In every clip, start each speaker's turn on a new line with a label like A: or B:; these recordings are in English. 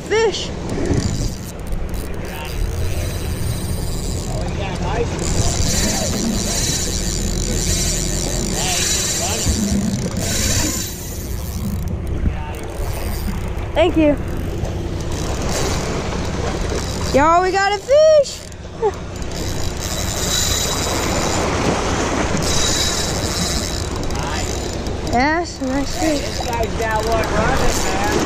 A: fish. Thank you. Y'all, we got a fish. Nice.
B: This guy's got one running, man.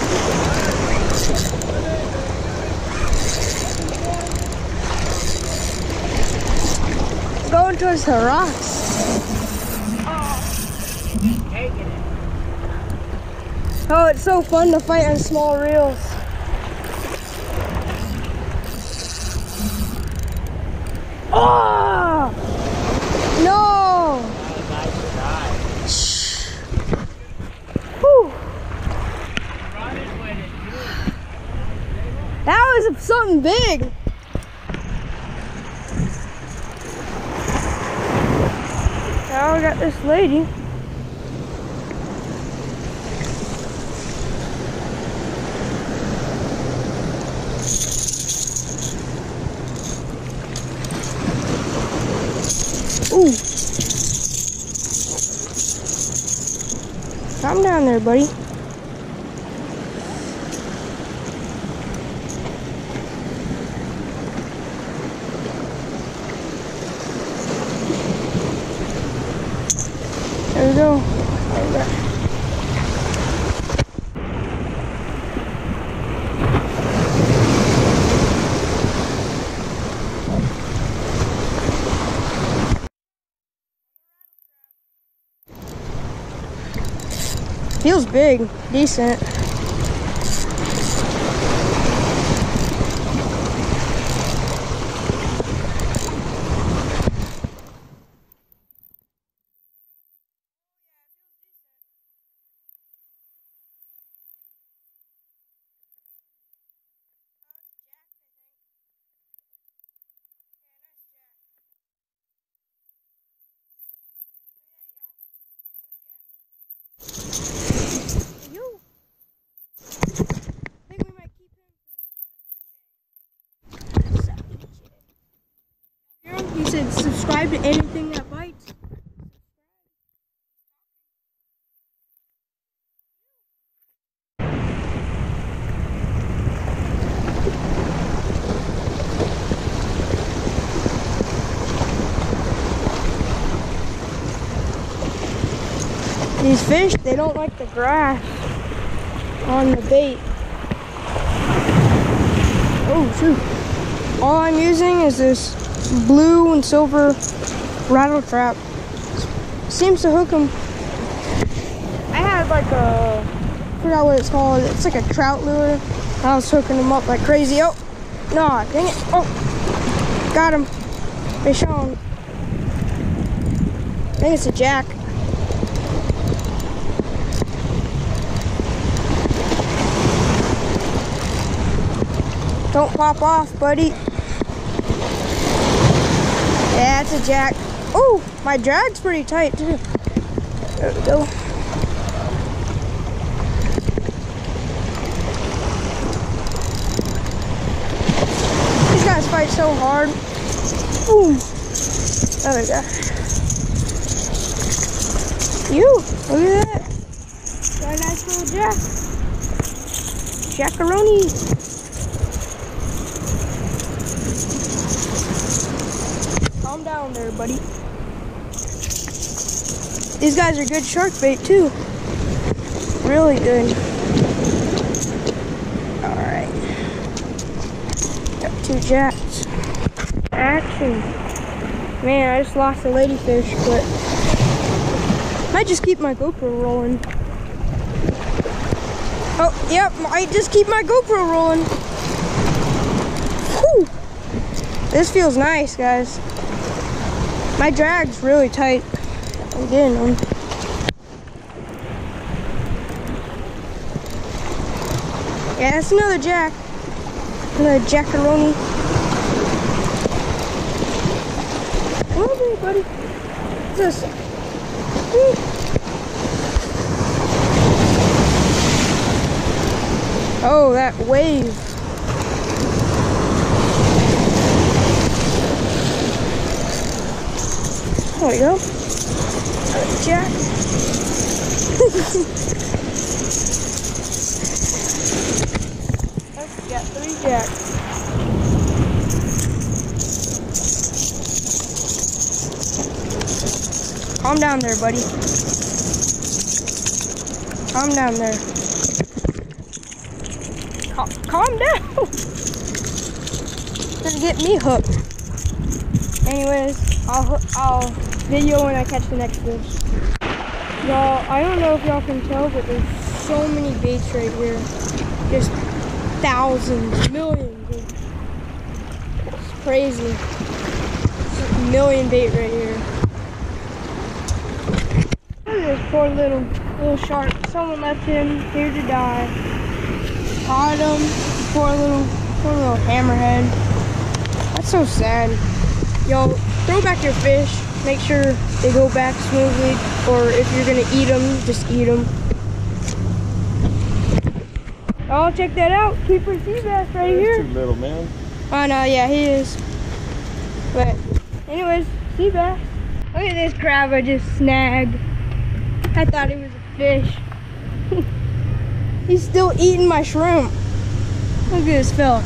A: Going towards the rocks.
B: It.
A: Oh, it's so fun to fight on small reels. Oh! No!
B: Nice
A: Whew.
B: Running with it, too.
A: That was something big. Now we got this lady. Ooh. Calm down there, buddy. There we go. Feels big, decent. He said subscribe to anything that bites. These fish, they don't like the grass on the bait. Oh shoot. All I'm using is this blue and silver rattle trap. Seems to hook them. I had like a, I forgot what it's called. It's like a trout lure. I was hooking them up like crazy. Oh, no, dang it. Oh, got him. Fish on. I think it's a jack. Don't pop off, buddy. It's a jack. Oh, my drag's pretty tight too. There we go. These guys fight so hard. Boom. There we go. You, look at that. Got a nice little jack. Jackaroni. Calm down there, buddy. These guys are good shark bait too. Really good. Alright. Got two jacks. Action. Man, I just lost a ladyfish, but might just keep my GoPro rolling. Oh, yep, I just keep my GoPro rolling. Whew. This feels nice, guys. My drag's really tight. I'm getting them. Yeah, that's another jack. Another jackaroni. Come here, buddy. This? Oh, that wave. We go. Jack. Let's get three jacks. Calm down there, buddy. Calm down there. Cal- calm down. Gonna get me hooked. Anyways, I'll I'll video when I catch the next fish. Y'all, I don't know if y'all can tell, but there's so many baits right here. Just thousands, millions. It's crazy. Just a million bait right here. Look at this poor little little shark. Someone left him here to die. Caught him. Poor little poor little hammerhead. That's so sad. Yo, throw back your fish. Make sure they go back smoothly. Or if you're gonna eat them, just eat them. Oh, check that out. Keeper sea bass right here.
C: too little, man.
A: Oh no, yeah, he is. But anyways, sea bass. Look at this crab I just snagged. I thought it was a fish. He's still eating my shrimp. Look at this fella.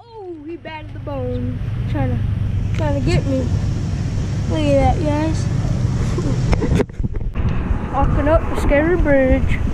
A: Oh, he batted the bone. Trying to trying to get me. Guys. Walking up the scary bridge.